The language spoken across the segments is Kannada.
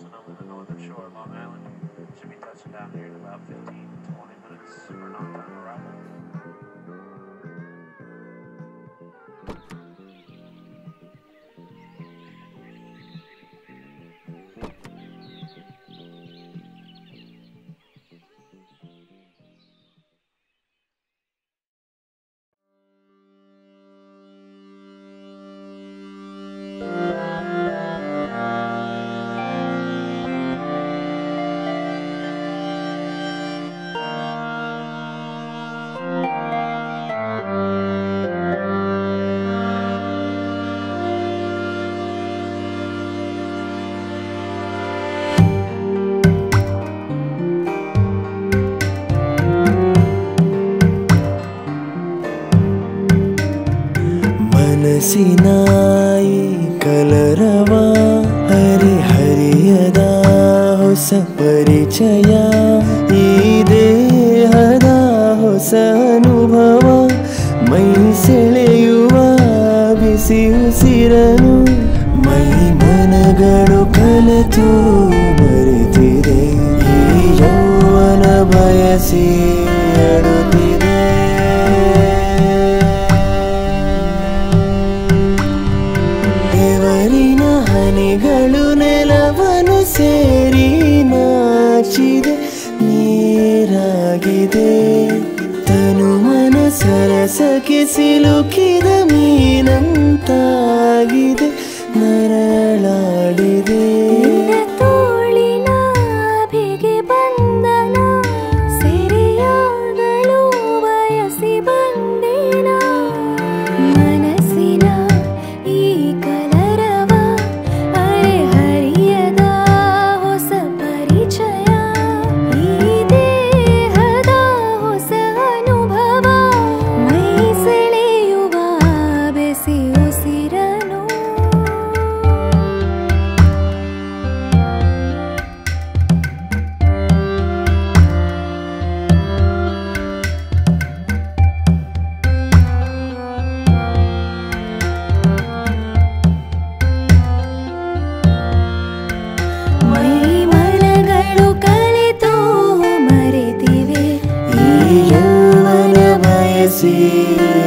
Boston over the northern shore of Long Island. Should be touching down here in about 15 to 20 minutes for an ಮನಸ್ಸಿನಾಯಿ ಕಲರವ ಹರಿಹರಿಯದ ಹೊಸ ಪರಿಚಯ. ಈ ದೇಹದ ಹೊಸ ಅನುಭವ ಮೈ ಸೆಳೆಯುವ ಬಿಸಿ ಉಸಿರನು ಮೈ ಮನಗಳು ಕಲೆತು ಬರೆದಿದೆ. ಈ ಯೌವನ ಬಯಸಿ ಸೇರಿ ನಾಚಿದೆ ನೀರಾಗಿದೆ. ತನು ಮನ ಸರಸಕ್ಕೆ ಸಿಲುಕಿದ ಮೀನಂತಾಗಿದೆ.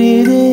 it is.